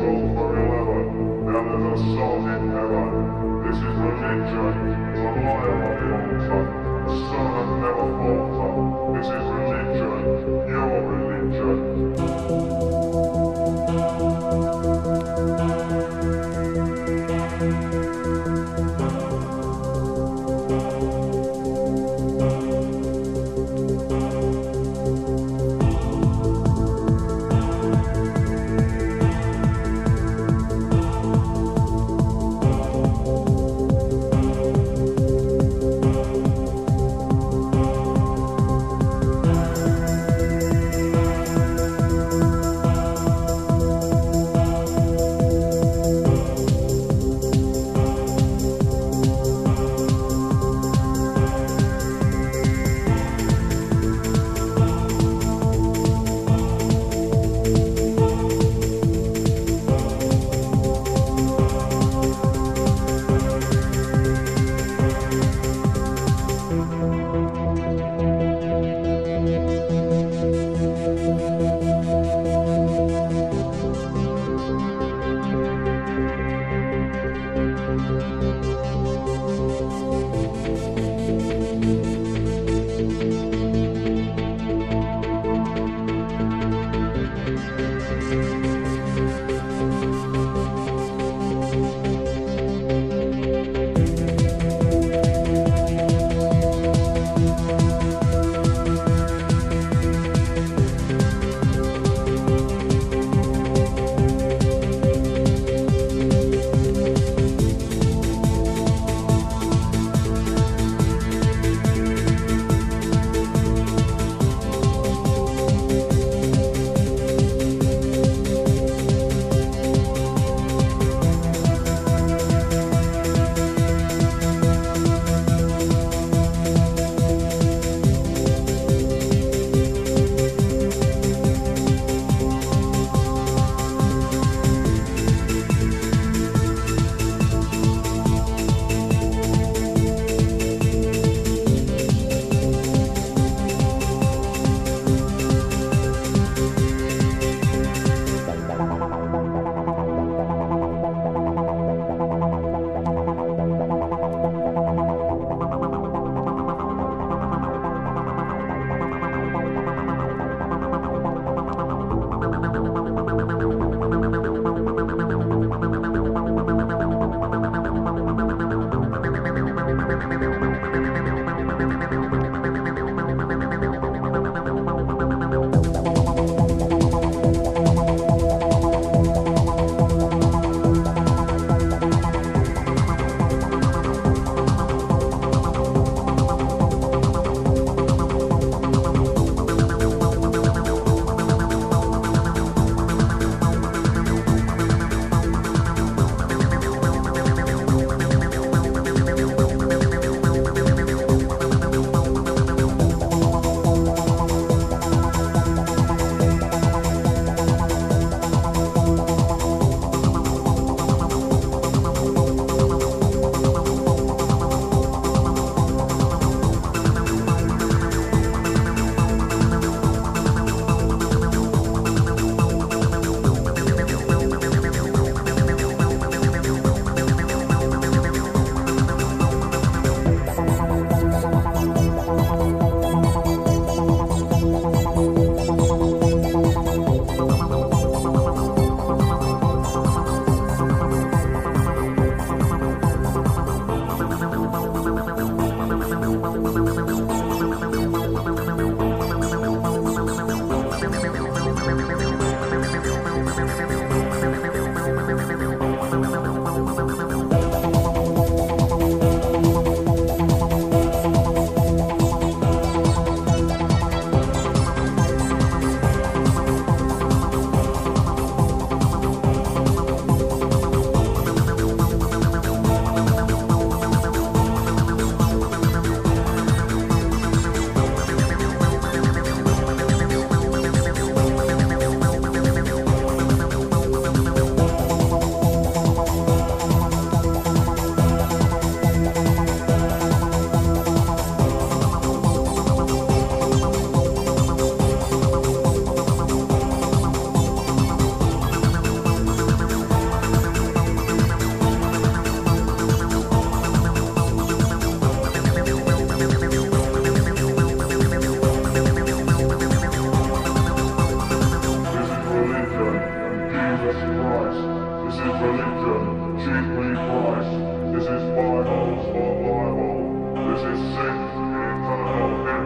soul forever. Now that a soul in heaven. This is religion, the lion of the altar, the son of never falter. This is religion. is religion, cheap me price. This is my house, not my home. This is sin, eternal him.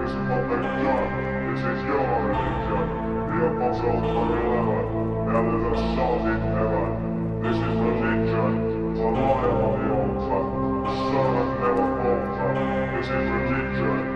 This is not the gun, this is your religion. The apostle of eleven, now there's a sun in heaven. This is religion, The lie on the altar. Son of never altar. This is religion.